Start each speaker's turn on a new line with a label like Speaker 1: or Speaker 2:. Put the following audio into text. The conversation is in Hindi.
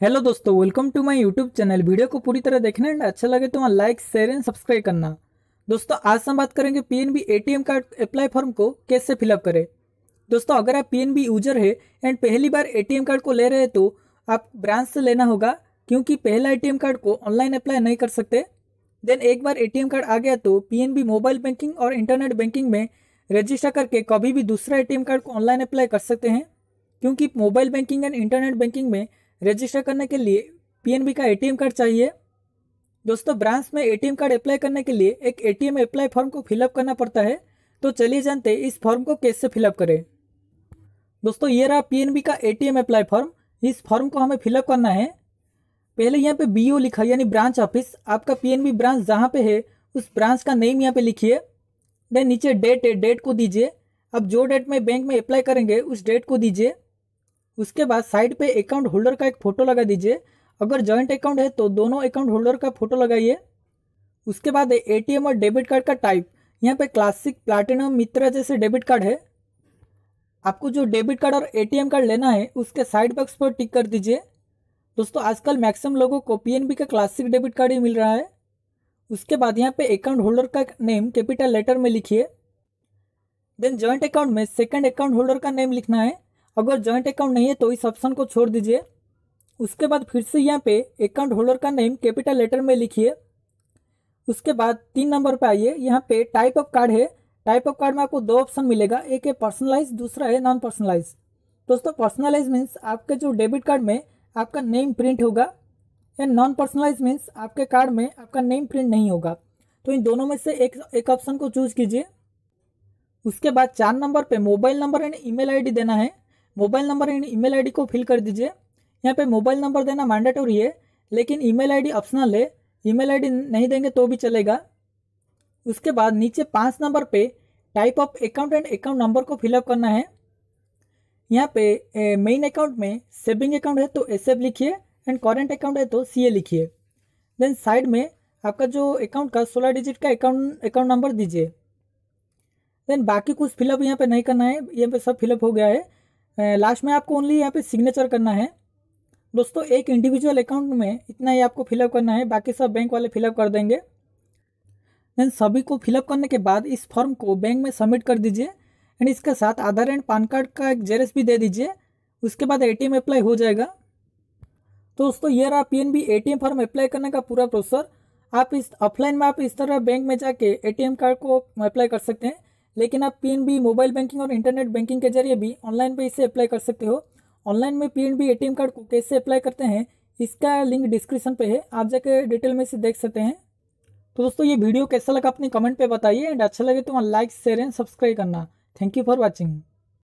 Speaker 1: हेलो दोस्तों welcome to my YouTube channel video को पूरी तरह देखना एंड अच्छा लगे तो वहाँ लाइक शेयर एंड सब्सक्राइब करना। दोस्तों, आज हम बात करेंगे PNB ATM card apply form को कैसे फिलअप करें। दोस्तों, अगर आप पीएनबी यूज़र है एंड पहली बार एटीएम कार्ड को ले रहे हैं तो आप ब्रांच से लेना होगा, क्योंकि पहला एटीएम कार्ड को ऑनलाइन अप्लाई नहीं कर सकते। देन एक बार एटीएम कार्ड आ गया तो पीएनबी मोबाइल बैंकिंग और इंटरनेट बैंकिंग में रजिस्टर करके कभी भी दूसरा एटीएम कार्ड को ऑनलाइन अप्लाई कर सकते हैं, क्योंकि mobile banking and internet banking में रजिस्टर करने के लिए पीएनबी का एटीएम कार्ड चाहिए। दोस्तों ब्रांच में एटीएम कार्ड अप्लाई करने के लिए एक एटीएम अप्लाई फॉर्म को फिलअप करना पड़ता है। तो चलिए जानते इस फॉर्म को कैसे फिलअप करें। दोस्तों, ये रहा पीएनबी का एटीएम अप्लाई फॉर्म इस फॉर्म को हमें फिलअप करना है। पहले यहाँ पे बीओ लिखा, यानी ब्रांच ऑफ़िस आपका पीएनबी ब्रांच जहाँ पे है, उस ब्रांच का नेम यहाँ पे लिखिए। देन नीचे डेट है डेट को दीजिए। अब जो डेट में बैंक में अप्लाई करेंगे, उस डेट को दीजिए। उसके बाद साइड पे अकाउंट होल्डर का एक फ़ोटो लगा दीजिए। अगर जॉइंट अकाउंट है तो दोनों अकाउंट होल्डर का फ़ोटो लगाइए। उसके बाद एटीएम और डेबिट कार्ड का टाइप यहाँ पे क्लासिक प्लाटिनम मित्रा जैसे डेबिट कार्ड है। आपको जो डेबिट कार्ड और एटीएम कार्ड लेना है, उसके साइड बॉक्स पर टिक कर दीजिए। दोस्तों, आजकल मैक्सिमम लोगों को पीएनबी का क्लासिक डेबिट कार्ड ही मिल रहा है। उसके बाद यहाँ पे अकाउंट होल्डर का नेम कैपिटल लेटर में लिखिए। देन जॉइंट अकाउंट में सेकंड अकाउंट होल्डर का नेम लिखना है। अगर जॉइंट अकाउंट नहीं है तो इस ऑप्शन को छोड़ दीजिए। उसके बाद फिर से यहाँ पे अकाउंट होल्डर का नेम कैपिटल लेटर में लिखिए। उसके बाद तीन नंबर पे आइए। यहाँ पे टाइप ऑफ़ कार्ड है। टाइप ऑफ़ कार्ड में आपको दो ऑप्शन मिलेगा। एक है पर्सनलाइज दूसरा है नॉन पर्सनलाइज दोस्तों पर्सनलाइज मीन्स आपके जो डेबिट कार्ड में आपका नेम प्रिंट होगा एंड नॉन पर्सनलाइज मीन्स आपके कार्ड में आपका नेम प्रिंट नहीं होगा। तो इन दोनों में से एक एक ऑप्शन को चूज़ कीजिए। उसके बाद चार नंबर पे mobile number and email ID देना है। Mobile number and email ID को फिल कर दीजिए। यहाँ पे मोबाइल नंबर देना मैंडेटोरी है, लेकिन ईमेल आईडी ऑप्शनल है। ईमेल आईडी नहीं देंगे तो भी चलेगा। उसके बाद नीचे पाँच नंबर पे type of account and account number को फिलअप करना है। यहाँ पे मेन अकाउंट में सेविंग अकाउंट है तो एस लिखिए एंड करेंट अकाउंट है तो सीए लिखिए। देन साइड में आपका जो अकाउंट का सोलह डिजिट का अकाउंट अकाउंट नंबर दीजिए। देन बाकी कुछ फिलअप यहाँ पे नहीं करना है। यहाँ पे सब फिलअप हो गया है। लास्ट में आपको ओनली यहाँ पे सिग्नेचर करना है। दोस्तों, एक इंडिविजुअल अकाउंट में इतना ही आपको फिलअप करना है, बाकी सब बैंक वाले फिलअप कर देंगे। देन सभी को फिलअप करने के बाद इस फॉर्म को बैंक में सबमिट कर दीजिए। एंड इसके साथ आधार एंड पान कार्ड का एक जेरस भी दे दीजिए। उसके बाद एटीएम अप्लाई हो जाएगा। तो दोस्तों, ये रहा पीएनबी एटीएम फॉर्म अप्लाई करने का पूरा प्रोसेसर आप इस ऑफलाइन में आप इस तरह बैंक में जाके एटीएम कार्ड को अप्लाई कर सकते हैं। लेकिन आप पीएनबी मोबाइल बैंकिंग और इंटरनेट बैंकिंग के ज़रिए भी ऑनलाइन पे इसे अप्लाई कर सकते हो। ऑनलाइन में पीएनबी एटीएम कार्ड को कैसे अप्लाई करते हैं, इसका लिंक डिस्क्रिप्शन पे है। आप जाके डिटेल में इसे देख सकते हैं। तो दोस्तों, ये वीडियो कैसा लगा अपने कमेंट पर बताइए एंड अच्छा लगे तो वहाँ लाइक शेयर एंड सब्सक्राइब करना। Thank you for watching